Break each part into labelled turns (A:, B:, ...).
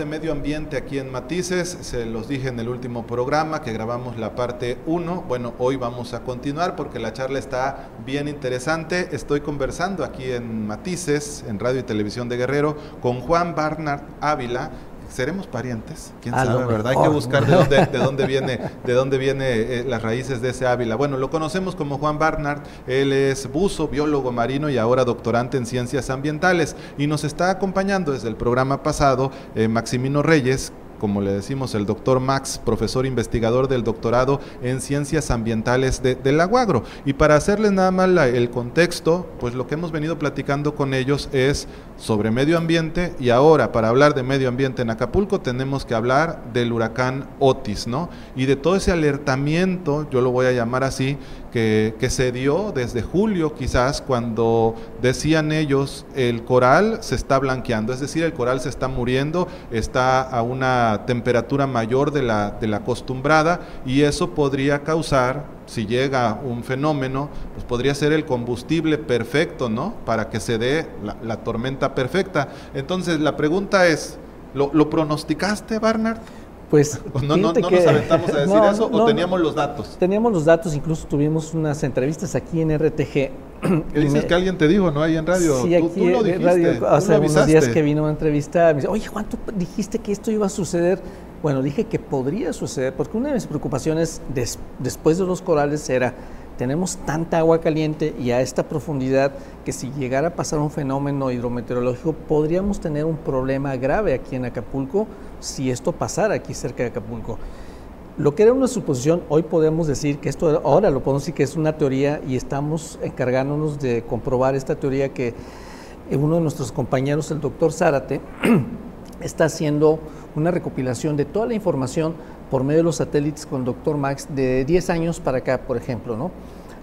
A: De medio ambiente aquí en Matices, se los dije en el último programa que grabamos la parte 1. Bueno, hoy vamos a continuar porque la charla está bien interesante. Estoy conversando aquí en Matices, en Radio y Televisión de Guerrero, con Juan Barnard Ávila, ¿Seremos parientes? ¿Quién ah, sabe, verdad? Hay que buscar de dónde, de dónde viene, de dónde viene eh, las raíces de ese Ávila. Bueno, lo conocemos como Juan Barnard. Él es buzo, biólogo marino y ahora doctorante en ciencias ambientales. Y nos está acompañando desde el programa pasado eh, Maximino Reyes, como le decimos, el doctor Max, profesor investigador del doctorado en ciencias ambientales de, del Aguagro. Y para hacerles nada más el contexto, pues lo que hemos venido platicando con ellos es sobre medio ambiente y ahora para hablar de medio ambiente en Acapulco tenemos que hablar del huracán Otis, ¿no? Y de todo ese alertamiento, yo lo voy a llamar así, que, que, se dio desde julio quizás cuando decían ellos el coral se está blanqueando, es decir, el coral se está muriendo, está a una temperatura mayor de la, de la acostumbrada y eso podría causar, si llega un fenómeno, pues podría ser el combustible perfecto, ¿no? Para que se dé la, tormenta perfecta. Entonces la pregunta es, ¿lo, lo pronosticaste, Barnard?
B: Pues
A: no, no, no nos aventamos a decir eso o teníamos los datos.
B: Teníamos los datos, incluso tuvimos unas entrevistas aquí en RTG.
A: ¿Qué dices que alguien te dijo, ¿no? Ahí en radio.
B: Sí, aquí en radio, hace unos días que vino una entrevista, me dice, oye, Juan, tú dijiste que esto iba a suceder. Bueno, dije que podría suceder, porque una de mis preocupaciones después de los corales era tenemos tanta agua caliente y a esta profundidad que si llegara a pasar un fenómeno hidrometeorológico podríamos tener un problema grave aquí en Acapulco si esto pasara aquí cerca de Acapulco. Lo que era una suposición, hoy podemos decir que esto, ahora lo podemos decir que es una teoría y estamos encargándonos de comprobar esta teoría que uno de nuestros compañeros, el doctor Zárate, está haciendo una recopilación de toda la información por medio de los satélites con Dr. Max de 10 años para acá, por ejemplo, ¿no?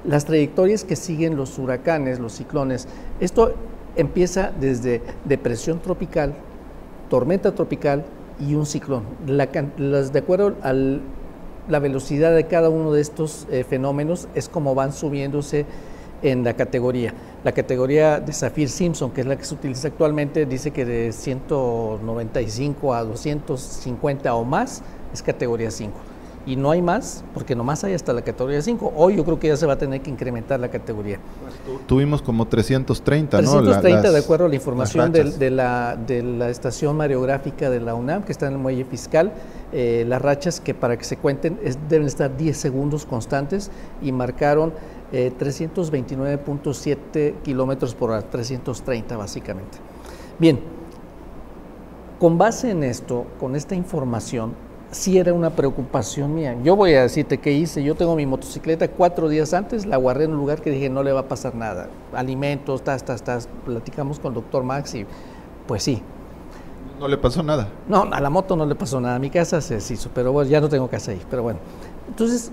B: Las trayectorias que siguen los huracanes, los ciclones, esto empieza desde depresión tropical, tormenta tropical y un ciclón. las, de acuerdo a la velocidad de cada uno de estos eh, fenómenos es como van subiéndose en la categoría. La categoría de Zafir Simpson, que es la que se utiliza actualmente, dice que de 195 a 250 o más es categoría 5. Y no hay más, porque nomás hay hasta la categoría 5. Hoy yo creo que ya se va a tener que incrementar la categoría.
A: tuvimos como 330,
B: 330, ¿no? de acuerdo a la información de, la, de la estación mareográfica de la UNAM, que está en el muelle fiscal. Eh, las rachas que para que se cuenten deben estar 10 segundos constantes y marcaron 329.7 eh, kilómetros por hora, 330 básicamente. Bien, con base en esto, con esta información, sí era una preocupación mía. Yo voy a decirte qué hice. Yo tengo mi motocicleta cuatro días antes, la guardé en un lugar que dije no le va a pasar nada. Alimentos, tas, tas, tas. Platicamos con el doctor Max y pues sí.
A: ¿No le pasó nada?
B: No, a la moto no le pasó nada. A mi casa se hizo, pero bueno, ya no tengo casa ahí. Pero bueno. Entonces,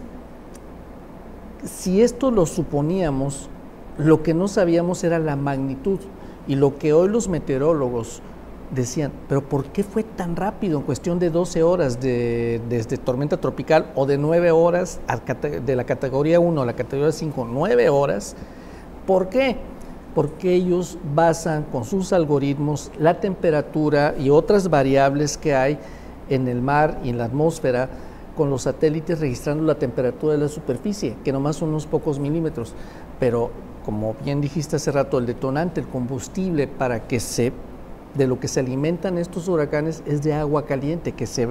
B: si esto lo suponíamos, lo que no sabíamos era la magnitud. Y lo que hoy los meteorólogos decían, pero ¿por qué fue tan rápido en cuestión de 12 horas de, desde tormenta tropical o de 9 horas de la categoría 1 a la categoría 5, 9 horas? ¿Por qué? Porque ellos basan con sus algoritmos la temperatura y otras variables que hay en el mar y en la atmósfera con los satélites registrando la temperatura de la superficie, que nomás son unos pocos milímetros. Pero como bien dijiste hace rato, el detonante, el combustible para que se de lo que se alimentan estos huracanes es de agua caliente que se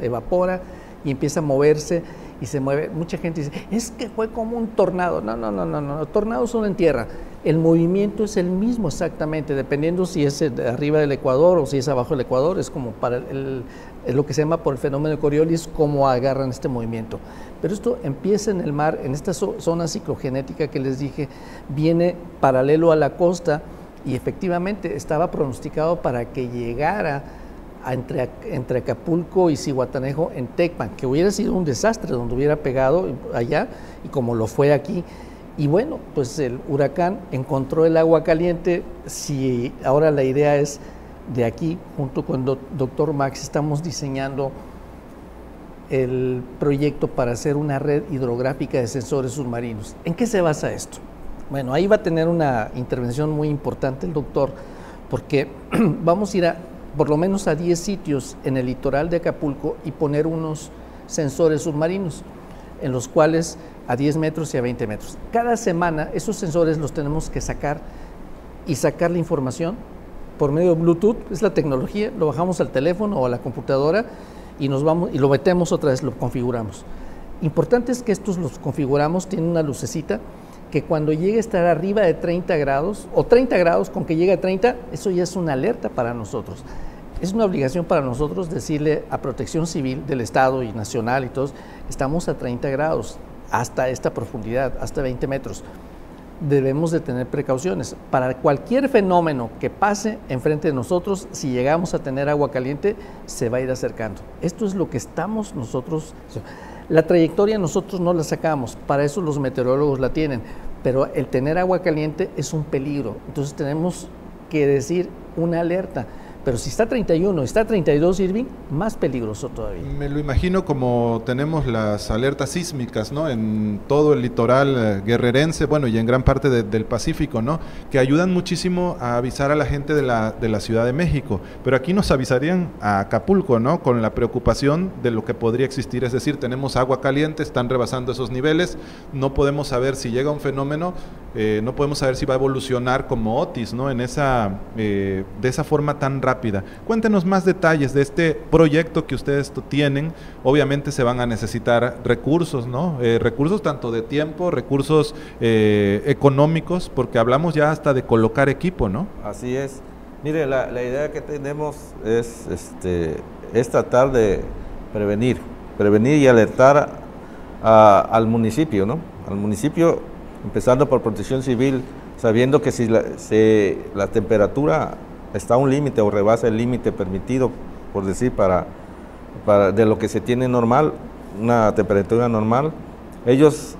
B: evapora y empieza a moverse y se mueve. Mucha gente dice, es que fue como un tornado. No, no, no, no, no. Tornados son en tierra. El movimiento es el mismo exactamente, dependiendo si es arriba del Ecuador o si es abajo del Ecuador. Es como para el, lo que se llama por el fenómeno de Coriolis, cómo agarran este movimiento. Pero esto empieza en el mar, en esta zona ciclogenética que les dije, viene paralelo a la costa y efectivamente estaba pronosticado para que llegara entre, entre, Acapulco y Cihuatanejo en Tecpan, que hubiera sido un desastre donde hubiera pegado allá y como lo fue aquí. Y bueno, pues el huracán encontró el agua caliente. Si ahora la idea es de aquí, junto con el doctor Max, estamos diseñando el proyecto para hacer una red hidrográfica de sensores submarinos. ¿En qué se basa esto? Bueno, ahí va a tener una intervención muy importante el doctor, porque vamos a ir a por lo menos a 10 sitios en el litoral de Acapulco y poner unos sensores submarinos, en los cuales a 10 metros y a 20 metros. Cada semana esos sensores los tenemos que sacar y sacar la información por medio de Bluetooth, es la tecnología, lo bajamos al teléfono o a la computadora y nos vamos y lo metemos otra vez, lo configuramos. Importante es que estos los configuramos, tienen una lucecita que cuando llegue a estar arriba de 30 grados o 30 grados con que llegue a 30, eso ya es una alerta para nosotros. Es una obligación para nosotros decirle a Protección Civil del Estado y Nacional y todos, estamos a 30 grados, hasta esta profundidad, hasta 20 metros. Debemos de tener precauciones. Para cualquier fenómeno que pase enfrente de nosotros, si llegamos a tener agua caliente, se va a ir acercando. Esto es lo que estamos nosotros... La trayectoria nosotros no la sacamos, para eso los meteorólogos la tienen, pero el tener agua caliente es un peligro. Entonces tenemos que decir una alerta. Pero si está 31, está 32 Irving, más peligroso todavía.
A: Me lo imagino como tenemos las alertas sísmicas, ¿no? En todo el litoral eh, guerrerense, bueno, y en gran parte del Pacífico, ¿no? Que ayudan muchísimo a avisar a la gente de la, de la Ciudad de México. Pero aquí nos avisarían a Acapulco, ¿no? Con la preocupación de lo que podría existir. Es decir, tenemos agua caliente, están rebasando esos niveles, no podemos saber si llega un fenómeno, eh, no podemos saber si va a evolucionar como Otis, ¿no? En esa, eh, de esa forma tan rápida Cuéntenos más detalles de este proyecto que ustedes tienen. Obviamente se van a necesitar recursos, ¿no? Eh, recursos tanto de tiempo, recursos eh, económicos, porque hablamos ya hasta de colocar equipo, ¿no?
C: Así es. Mire, la, idea que tenemos es, este, es tratar de prevenir, prevenir y alertar al municipio, ¿no? Al municipio, empezando por protección civil, sabiendo que si la, la temperatura está un límite o rebasa el límite permitido, por decir, para, para, de lo que se tiene normal, una temperatura normal, ellos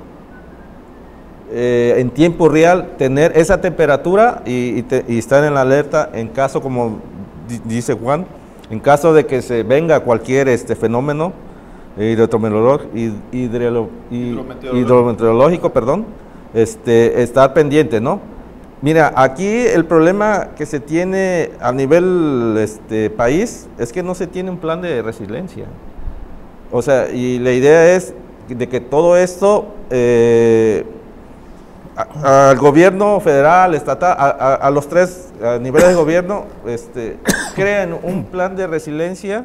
C: eh, en tiempo real tener esa temperatura y, estar en la alerta en caso, como dice Juan, en caso de que se venga cualquier este fenómeno hidrometeorológico, perdón, este, estar pendiente, ¿no? Mira, aquí el problema que se tiene a nivel este, país es que no se tiene un plan de resiliencia. O sea, y la idea es de que todo esto, eh, al gobierno federal, estatal, a, los tres niveles de gobierno, este, creen un plan de resiliencia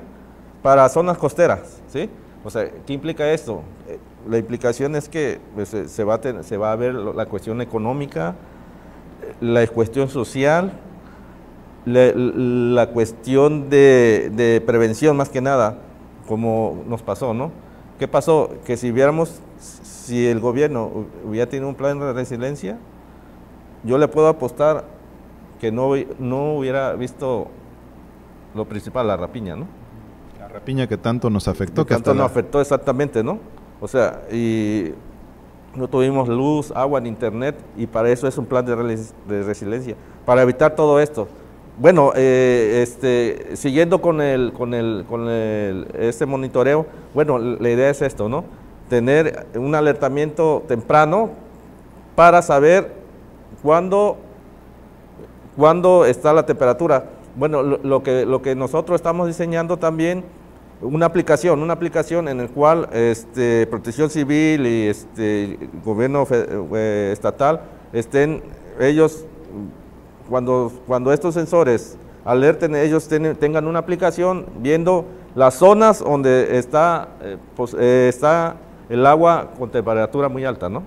C: para zonas costeras, ¿sí? O sea, ¿qué implica esto? Eh, la implicación es que pues, se, va a se va a ver la cuestión económica, la cuestión social, la, cuestión de, prevención más que nada, como nos pasó, ¿no? ¿Qué pasó? Que si viéramos, si el gobierno hubiera tenido un plan de resiliencia, yo le puedo apostar que no, no hubiera visto lo principal, la rapiña, ¿no?
A: La rapiña que tanto nos afectó.
C: Que, tanto nos afectó exactamente, ¿no? O sea, y no tuvimos luz, agua ni internet y para eso es un plan de, resiliencia, para evitar todo esto. Bueno, eh, este, siguiendo con el, con el, con el, este monitoreo, bueno, la idea es esto, ¿no? Tener un alertamiento temprano para saber cuándo, está la temperatura. Bueno, lo, que, lo que nosotros estamos diseñando también una aplicación, una aplicación en la cual este, Protección Civil y este, gobierno eh, estatal estén ellos cuando, cuando estos sensores alerten, ellos tengan una aplicación viendo las zonas donde está, eh, pues, eh, está el agua con temperatura muy alta, ¿no?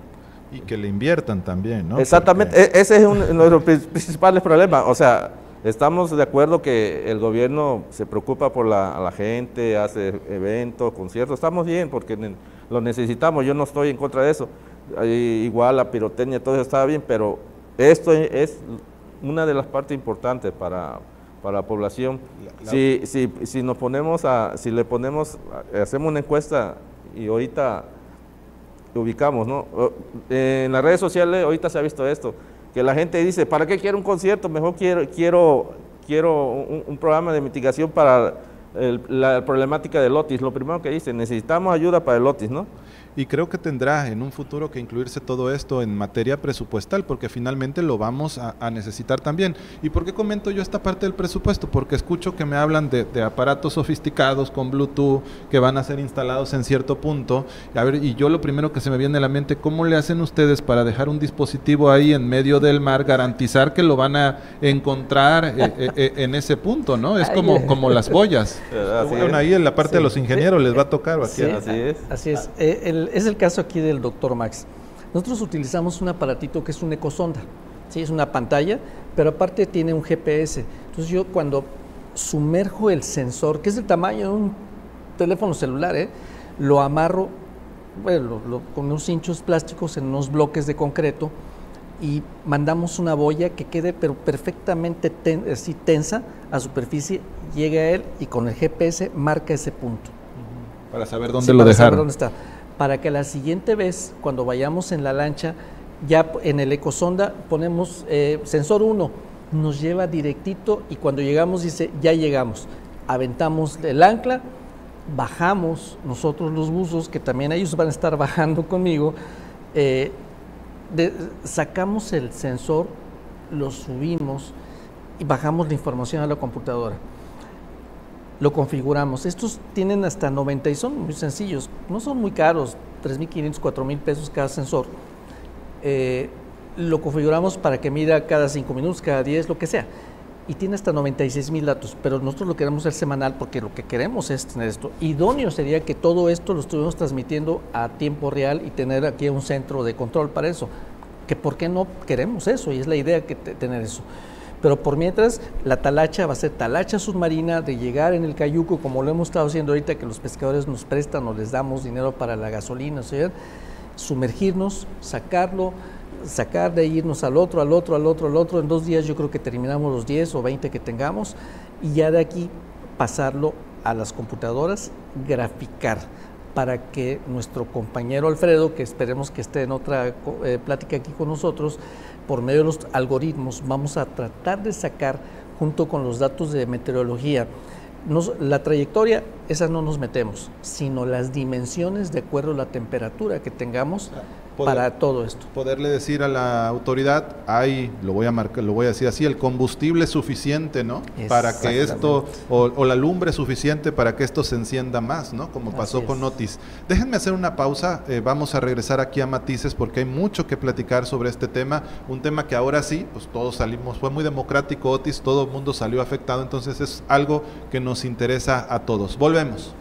A: Y que le inviertan también, ¿no?
C: Exactamente, e-, ese es uno de los principales problemas, o sea, Estamos de acuerdo que el gobierno se preocupa por la, gente, hace eventos, conciertos, estamos bien porque lo necesitamos, yo no estoy en contra de eso. igual la pirotecnia, todo eso está bien, pero esto es una de las partes importantes para, la población. Si, si, si nos ponemos a, si le ponemos, hacemos una encuesta y ahorita ubicamos, ¿no? En las redes sociales ahorita se ha visto esto que la gente dice, ¿para qué quiero un concierto? Mejor quiero, quiero, quiero un, programa de mitigación para la problemática del Otis. Lo primero que dice, necesitamos ayuda para el Otis, ¿no?
A: Y creo que tendrá en un futuro que incluirse todo esto en materia presupuestal, porque finalmente lo vamos a, necesitar también. ¿Y por qué comento yo esta parte del presupuesto? Porque escucho que me hablan de, aparatos sofisticados con Bluetooth que van a ser instalados en cierto punto. A ver, y yo lo primero que se me viene a la mente, ¿cómo le hacen ustedes para dejar un dispositivo ahí en medio del mar, garantizar que lo van a encontrar eh, eh, eh, en ese punto, ¿no? Es como, como las boyas. Bueno, ahí en la parte de los ingenieros les va a tocar.
B: Así es. Así es. Es el caso aquí del doctor Max. Nosotros utilizamos un aparatito que es una ecosonda. ¿sí? Es una pantalla, pero aparte tiene un GPS. Entonces yo cuando sumerjo el sensor, que es el tamaño de un teléfono celular, ¿eh? lo amarro bueno, con unos hinchos plásticos en unos bloques de concreto y mandamos una boya que quede pero perfectamente así tensa a superficie, llega a él y con el GPS marca ese punto.
A: Para saber dónde lo dejaron.
B: dónde está. Para que la siguiente vez, cuando vayamos en la lancha, ya en el ecosonda ponemos eh, sensor 1, nos lleva directito y cuando llegamos dice, ya llegamos. Aventamos el ancla, bajamos nosotros los buzos, que también ellos van a estar bajando conmigo, eh, sacamos el sensor, lo subimos y bajamos la información a la computadora. Lo configuramos. Estos tienen hasta 90 y son muy sencillos. No son muy caros, 3.500, 4.000 pesos cada sensor. Eh, lo configuramos para que mida cada 5 minutos, cada 10, lo que sea. Y tiene hasta 96 mil datos, pero nosotros lo queremos hacer semanal porque lo que queremos es tener esto. Idóneo sería que todo esto lo estuviéramos transmitiendo a tiempo real y tener aquí un centro de control para eso. Que por qué no queremos eso y es la idea que tener eso. Pero por mientras, la talacha va a ser talacha submarina de llegar en el cayuco, como lo hemos estado haciendo ahorita, que los pescadores nos prestan o les damos dinero para la gasolina, sumergirnos, sacarlo, sacar de irnos al otro, al otro, al otro, al otro. En dos días yo creo que terminamos los 10 o 20 que tengamos y ya de aquí pasarlo a las computadoras, graficar para que nuestro compañero Alfredo, que esperemos que esté en otra eh, plática aquí con nosotros, por medio de los algoritmos vamos a tratar de sacar, junto con los datos de meteorología, la trayectoria, esa no nos metemos, sino las dimensiones de acuerdo a la temperatura que tengamos para todo esto.
A: Poderle decir a la autoridad, hay, lo voy a marcar, lo voy a decir así, el combustible suficiente, ¿no? Para que esto, o, la lumbre suficiente para que esto se encienda más, ¿no? Como pasó con Otis. Déjenme hacer una pausa, eh, vamos a regresar aquí a Matices porque hay mucho que platicar sobre este tema, un tema que ahora sí, pues todos salimos, fue muy democrático Otis, todo el mundo salió afectado, entonces es algo que nos interesa a todos. Volvemos.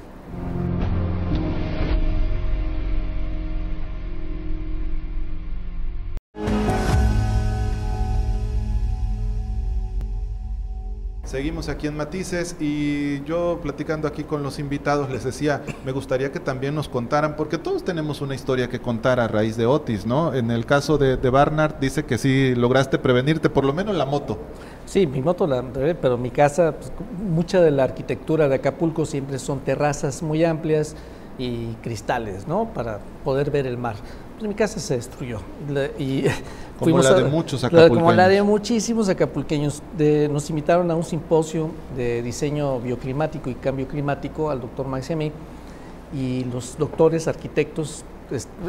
A: Seguimos aquí en Matices y yo platicando aquí con los invitados les decía, me gustaría que también nos contaran, porque todos tenemos una historia que contar a raíz de Otis, ¿no? En el caso de, Barnard dice que sí lograste prevenirte, por lo menos la moto.
B: Sí, mi moto la pero mi casa, pues, mucha de la arquitectura de Acapulco siempre son terrazas muy amplias y cristales, ¿no? Para poder ver el mar. Pues mi casa se destruyó. Y
A: como la de muchos acapulqueños.
B: Como la de muchísimos acapulqueños. nos invitaron a un simposio de diseño bioclimático y cambio climático al doctor Max y a mí. Y los doctores, arquitectos,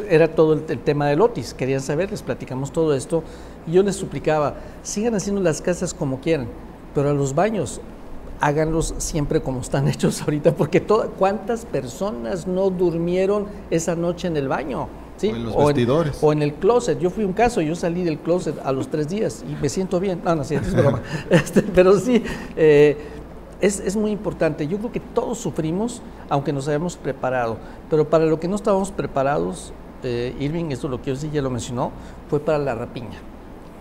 B: era todo el, tema del Otis. Querían saber, les platicamos todo esto. Y yo les suplicaba, sigan haciendo las casas como quieran, pero a los baños háganlos siempre como están hechos ahorita, porque ¿cuántas personas no durmieron esa noche en el baño?
A: O en los vestidores.
B: o en el closet. Yo fui un caso, yo salí del closet a los tres días y me siento bien. No, no, sí, es broma. Este, pero sí, eh, es, es, muy importante. Yo creo que todos sufrimos, aunque nos hayamos preparado. Pero para lo que no estábamos preparados, eh, Irving, esto lo que yo sí ya lo mencionó, fue para la rapiña.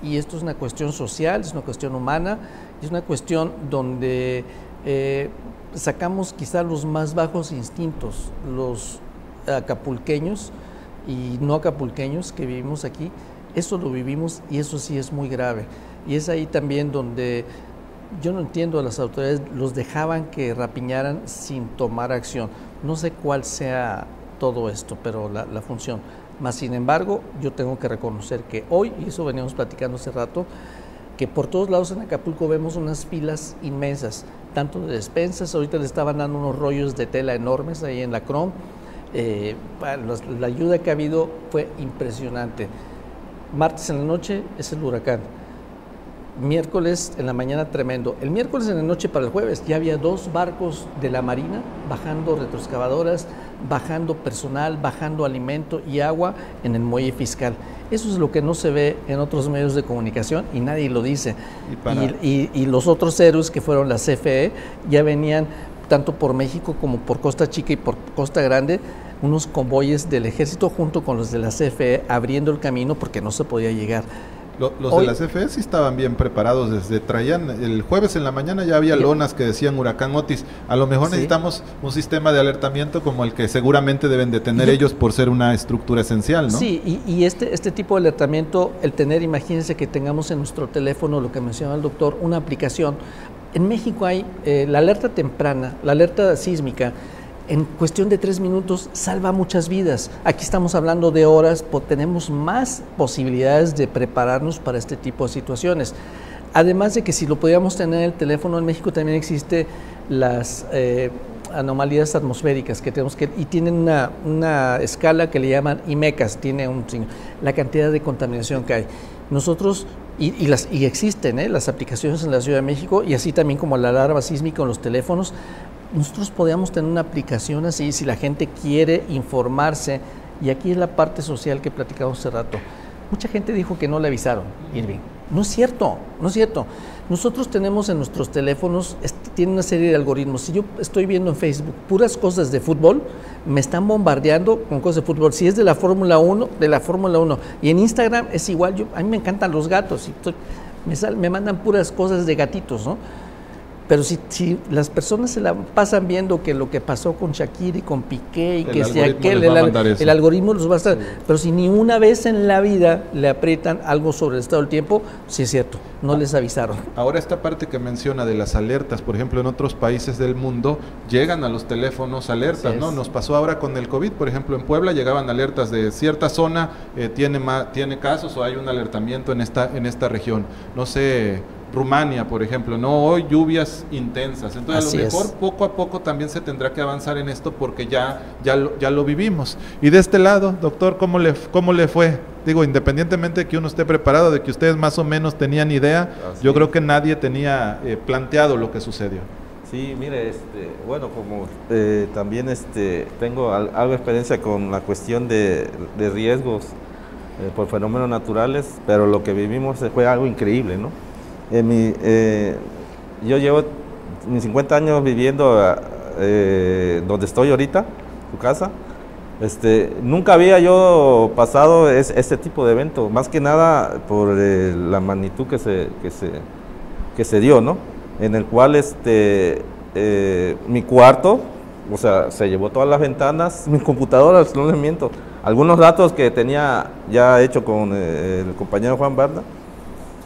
B: Y esto es una cuestión social, es una cuestión humana, es una cuestión donde eh, sacamos quizá los más bajos instintos, los acapulqueños, y no acapulqueños que vivimos aquí, eso lo vivimos y eso sí es muy grave. Y es ahí también donde yo no entiendo a las autoridades, los dejaban que rapiñaran sin tomar acción. No sé cuál sea todo esto, pero la, la función. Más sin embargo, yo tengo que reconocer que hoy, y eso veníamos platicando hace rato, que por todos lados en Acapulco vemos unas filas inmensas, tanto de despensas, ahorita le estaban dando unos rollos de tela enormes ahí en la CROM, Eh, la ayuda que ha habido fue impresionante. Martes en la noche es el huracán. Miércoles en la mañana tremendo. El miércoles en la noche para el jueves ya había dos barcos de la Marina bajando retroexcavadoras, bajando personal, bajando alimento y agua en el muelle fiscal. Eso es lo que no se ve en otros medios de comunicación y nadie lo dice. Y, los otros héroes que fueron la CFE ya venían tanto por México como por Costa Chica y por Costa Grande, unos convoyes del ejército junto con los de la CFE abriendo el camino porque no se podía llegar
A: los de la CFE sí estaban bien preparados desde traían el jueves en la mañana ya había lonas que decían huracán Otis. A lo mejor necesitamos un sistema de alertamiento como el que seguramente deben de tener ellos por ser una estructura esencial, ¿no?
B: Sí, y, este, este tipo de alertamiento, el tener, imagínense que tengamos en nuestro teléfono, lo que mencionaba el doctor, una aplicación. En México hay eh, la alerta temprana, la alerta sísmica, en cuestión de tres minutos salva muchas vidas. Aquí estamos hablando de horas, tenemos más posibilidades de prepararnos para este tipo de situaciones. Además de que si lo podíamos tener en el teléfono, en México también existe las eh, anomalías atmosféricas que tenemos que, y tienen una, escala que le llaman IMECAS, tiene un la cantidad de contaminación que hay. Nosotros y, las, y existen ¿eh? las aplicaciones en la Ciudad de México y así también como la alarma sísmica en los teléfonos, nosotros podríamos tener una aplicación así si la gente quiere informarse. Y aquí es la parte social que platicamos hace rato. Mucha gente dijo que no le avisaron, Irving. No es cierto, no es cierto. Nosotros tenemos en nuestros teléfonos, tiene una serie de algoritmos. Si yo estoy viendo en Facebook puras cosas de fútbol, me están bombardeando con cosas de fútbol. Si es de la Fórmula 1, de la Fórmula 1. Y en Instagram es igual. Yo, a mí me encantan los gatos. Y me, me mandan puras cosas de gatitos, ¿no? Pero si, si, las personas se la pasan viendo que lo que pasó con Shakira y con Piqué y que si aquel, el, el, algoritmo los va a estar. Pero si ni una vez en la vida le aprietan algo sobre el estado del tiempo, sí es cierto, no les avisaron.
A: Ahora esta parte que menciona de las alertas, por ejemplo, en otros países del mundo llegan a los teléfonos alertas, ¿no? Nos pasó ahora con el COVID, por ejemplo, en Puebla llegaban alertas de cierta zona, eh, tiene, tiene casos o hay un alertamiento en esta, en esta región. No sé Rumania, por ejemplo, no hoy lluvias intensas. Entonces, a lo mejor poco a poco también se tendrá que avanzar en esto porque ya, ya, lo, ya lo vivimos. Y de este lado, doctor, ¿cómo le, cómo le fue? Digo, independientemente de que uno esté preparado, de que ustedes más o menos tenían idea, yo creo que nadie tenía eh, planteado lo que sucedió.
C: Sí, mire, este, bueno, como eh, también este, tengo algo de experiencia con la cuestión de, riesgos eh, por fenómenos naturales, pero lo que vivimos fue algo increíble, ¿no? Eh, yo llevo mis 50 años viviendo eh, donde estoy ahorita, tu casa. Este, nunca había yo pasado este tipo de evento, más que nada por eh, la magnitud que se, que se, que se dio, ¿no? En el cual este, mi cuarto, o sea, se llevó todas las ventanas, mi computadora, no les miento, algunos datos que tenía ya hecho con el compañero Juan Barda,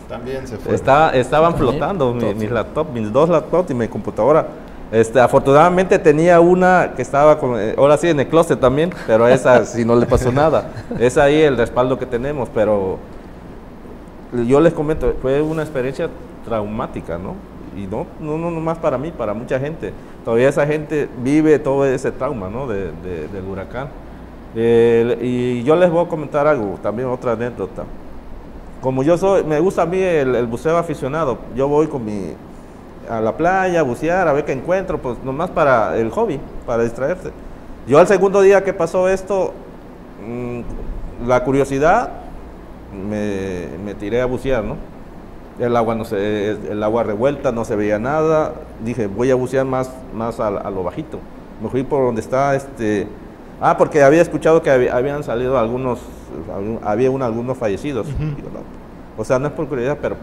A: también se fue.
C: estaban flotando mis, laptops, mis dos laptops y mi computadora. Este, afortunadamente tenía una que estaba con, eh, ahora sí en el closet también, pero esa sí no le pasó nada. Es ahí el respaldo que tenemos, pero yo les comento, fue una experiencia traumática, ¿no? Y no, no, no, más para mí, para mucha gente. Todavía esa gente vive todo ese trauma, ¿no? De, del huracán. y yo les voy a comentar algo, también otra anécdota como yo soy, me gusta a mí el, buceo aficionado, yo voy con mi a la playa a bucear, a ver qué encuentro, pues nomás para el hobby, para distraerse. Yo al segundo día que pasó esto, mm, la curiosidad, me, tiré a bucear, ¿no? El agua no se, el agua revuelta, no se veía nada. Dije, voy a bucear más, más a, lo bajito. Me fui por donde está este. Ah, porque había escuchado que habían salido algunos había un, algunos fallecidos. O sea, no es por curiosidad, pero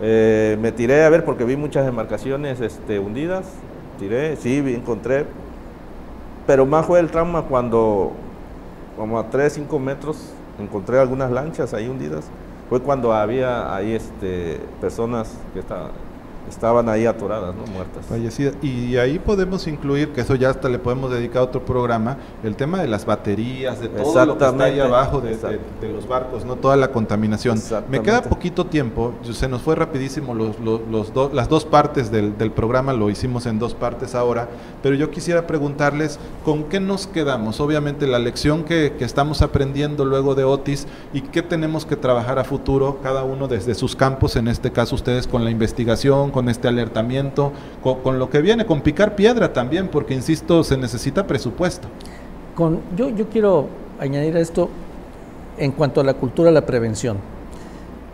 C: eh, me tiré a ver porque vi muchas embarcaciones este, hundidas. Tiré, sí, encontré. Pero más fue el trauma cuando, como a 3, 5 metros, encontré algunas lanchas ahí hundidas. Fue cuando había ahí este, personas que estaban estaban ahí atoradas, ¿no? muertas.
A: Fallecidas. Y ahí podemos incluir, que eso ya hasta le podemos dedicar otro programa, el tema de las baterías, de todo lo que está ahí abajo de, los barcos, no toda la contaminación. Me queda poquito tiempo, se nos fue rapidísimo los, los, las dos partes del, del, programa, lo hicimos en dos partes ahora, pero yo quisiera preguntarles con qué nos quedamos. Obviamente la lección que, que estamos aprendiendo luego de Otis y qué tenemos que trabajar a futuro, cada uno desde sus campos, en este caso ustedes con la investigación, con este alertamiento, con, lo que viene, con picar piedra también, porque insisto, se necesita presupuesto.
B: Con, yo, yo quiero añadir a esto en cuanto a la cultura la prevención.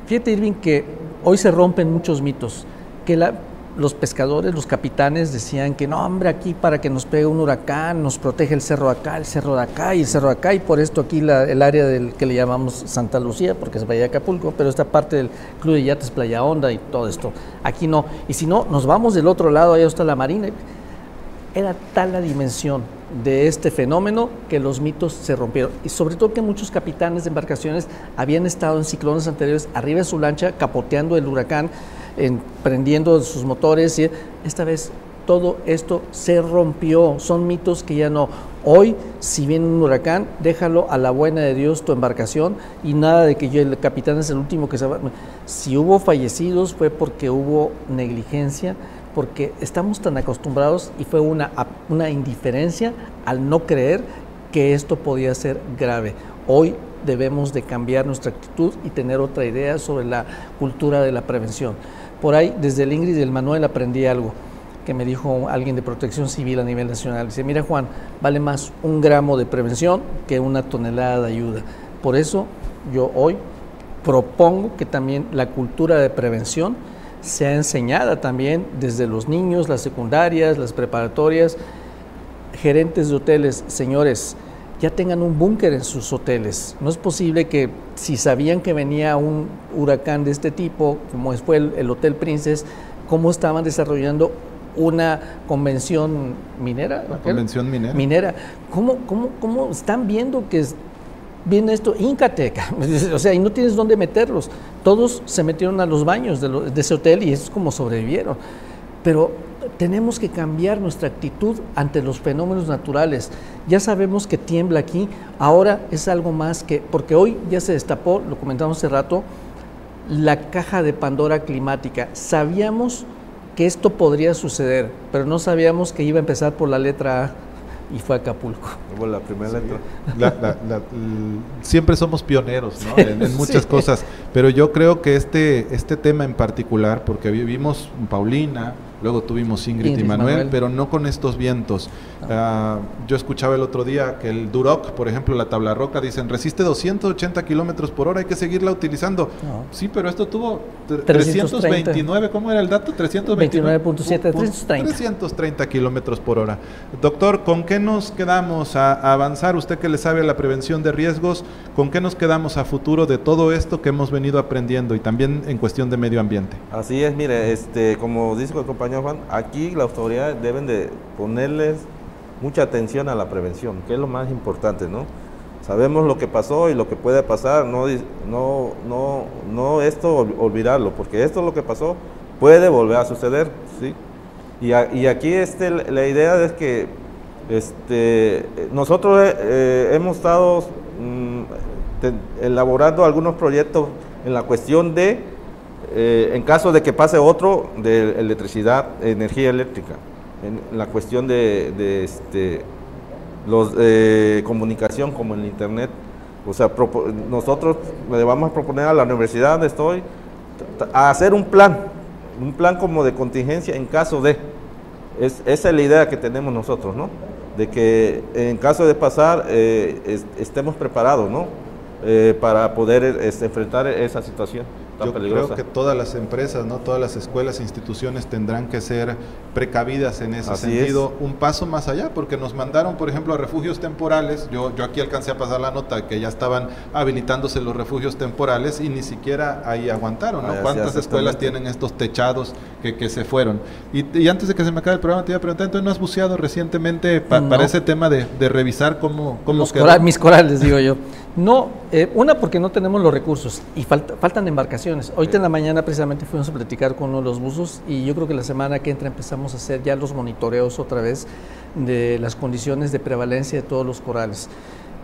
B: Fíjate, Irving, que hoy se rompen muchos mitos, que la, los pescadores, los capitanes decían que no, hombre, aquí para que nos pegue un huracán, nos protege el cerro de acá, el cerro de acá y el cerro de acá, y por esto aquí el área del que le llamamos Santa Lucía, porque es Bahía Acapulco, pero esta parte del Club de Yates Playa Honda y todo esto, aquí no. Y si no, nos vamos del otro lado, allá está la marina. Era tal la dimensión de este fenómeno que los mitos se rompieron. Y sobre todo que muchos capitanes de embarcaciones habían estado en ciclones anteriores arriba de su lancha capoteando el huracán prendiendo sus motores. Y esta vez todo esto se rompió, son mitos que ya no. Hoy, si viene un huracán, déjalo a la buena de Dios tu embarcación y nada de que yo, el capitán es el último que se va. Si hubo fallecidos fue porque hubo negligencia, porque estamos tan acostumbrados y fue una, una indiferencia al no creer que esto podía ser grave. Hoy debemos de cambiar nuestra actitud y tener otra idea sobre la cultura de la prevención. Por ahí, desde el Ingrid y el Manuel aprendí algo que me dijo alguien de protección civil a nivel nacional. Dice, mira Juan, vale más un gramo de prevención que una tonelada de ayuda. Por eso yo hoy propongo que también la cultura de prevención sea enseñada también desde los niños, las secundarias, las preparatorias, gerentes de hoteles, señores, ya tengan un búnker en sus hoteles. No es posible que si sabían que venía un huracán de este tipo, como fue el, Hotel Princess, cómo estaban desarrollando una convención minera.
A: convención minera.
B: Minera. ¿Cómo, cómo, cómo están viendo que viene esto? Incateca. O sea, y no tienes dónde meterlos. Todos se metieron a los baños de, ese hotel y es como sobrevivieron. Pero tenemos que cambiar nuestra actitud ante los fenómenos naturales. Ya sabemos que tiembla aquí, ahora es algo más que, porque hoy ya se destapó, lo comentamos hace rato, la caja de Pandora climática. Sabíamos que esto podría suceder, pero no sabíamos que iba a empezar por la letra A y fue Acapulco.
C: Fue la primera letra.
A: siempre somos pioneros en, muchas cosas, pero yo creo que este, este tema en particular, porque vivimos Paulina, luego tuvimos Ingrid, y Manuel, pero no con estos vientos. Ah, yo escuchaba el otro día que el Duroc, por ejemplo, la tabla roca, dicen resiste 280 kilómetros por hora, hay que seguirla utilizando. Sí, pero esto tuvo 329, ¿cómo era el dato?
B: 329.7, 330.
A: 330 kilómetros por hora. Doctor, ¿con qué nos quedamos a, a, avanzar? Usted que le sabe a la prevención de riesgos, ¿con qué nos quedamos a futuro de todo esto que hemos venido aprendiendo y también en cuestión de medio ambiente?
C: Así es, mire, este, como dice el compañero Aquí las autoridades deben de ponerles mucha atención a la prevención, que es lo más importante, ¿no? Sabemos lo que pasó y lo que puede pasar, no, no, no, no esto olvidarlo, porque esto es lo que pasó, puede volver a suceder, ¿sí? Y, y aquí este, la idea es que este, nosotros eh, hemos estado mm, elaborando algunos proyectos en la cuestión de, eh, en caso de que pase otro, de electricidad, energía eléctrica en la cuestión de, este, los, eh, comunicación como en internet. O sea, nosotros le vamos a proponer a la universidad donde estoy a hacer un plan, un plan como de contingencia en caso de. Es, esa es la idea que tenemos nosotros, ¿no? De que en caso de pasar eh, estemos preparados, ¿no? Eh, para poder este, enfrentar esa situación.
A: Yo creo que todas las empresas, no todas las escuelas e instituciones tendrán que ser precavidas en ese sentido, un paso más allá, porque nos mandaron, por ejemplo, a refugios temporales. Yo, yo aquí alcancé a pasar la nota que ya estaban habilitándose los refugios temporales y ni siquiera ahí aguantaron. ¿no? ¿Cuántas escuelas tienen estos techados que, que se fueron? Y, antes de que se me acabe el programa, te iba a preguntar, ¿entonces no has buceado recientemente para ese tema de, de revisar cómo, cómo
B: mis corales, digo yo. No, eh, una porque no tenemos los recursos y faltan embarcaciones operaciones. Ahorita en la mañana precisamente fuimos a platicar con uno de los buzos y yo creo que la semana que entra empezamos a hacer ya los monitoreos otra vez de las condiciones de prevalencia de todos los corales.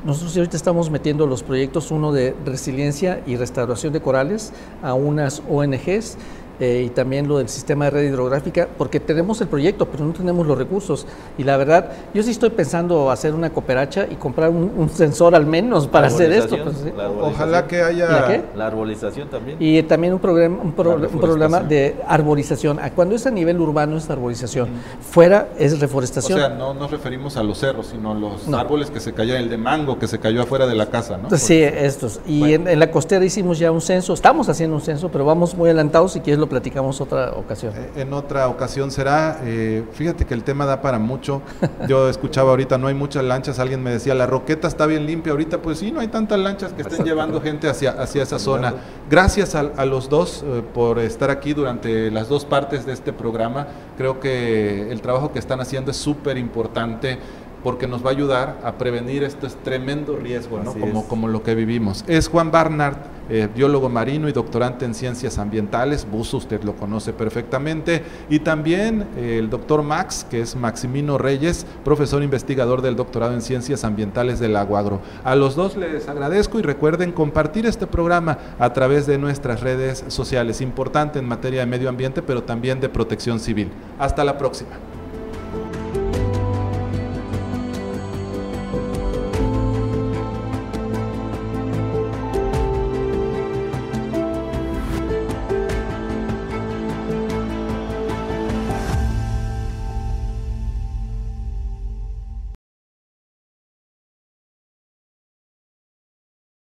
B: Nosotros ahorita estamos metiendo los proyectos, uno de resiliencia y restauración de corales, a unas ONGs eh, y también lo del sistema de red hidrográfica, porque tenemos el proyecto, pero no tenemos los recursos. Y la verdad, yo sí estoy pensando hacer una cooperacha y comprar un, sensor al menos para hacer esto. Pues,
A: Ojalá que haya...
C: ¿La, la, arbolización también.
B: Y también un, programa, un, programa de arborización. Cuando es a nivel urbano es arborización, fuera es reforestación.
A: O sea, no nos referimos a los cerros, sino los árboles que se cayó, el de mango que se cayó afuera de la casa, ¿no?
B: Sí, estos. Y en, en, la costera hicimos ya un censo, estamos haciendo un censo, pero vamos muy adelantados si quieres lo platicamos otra ocasión.
A: Eh, en otra ocasión será. Eh, fíjate que el tema da para mucho. Yo escuchaba ahorita, no hay muchas lanchas. Alguien me decía, la roqueta está bien limpia ahorita. Pues sí, no hay tantas lanchas que estén llevando gente hacia, hacia esa zona. Gracias a, los dos eh, por estar aquí durante las dos partes de este programa. Creo que el trabajo que están haciendo es súper importante porque nos va a ayudar a prevenir este tremendo riesgo, ¿no? como, como lo que vivimos. Es Juan Barnard, eh, biólogo marino y doctorante en ciencias ambientales, buzo usted lo conoce perfectamente, y también eh, el doctor Max, que es Maximino Reyes, profesor investigador del doctorado en ciencias ambientales del Aguagro. A los dos les agradezco y recuerden compartir este programa a través de nuestras redes sociales, importante en materia de medio ambiente, pero también de protección civil. Hasta la próxima.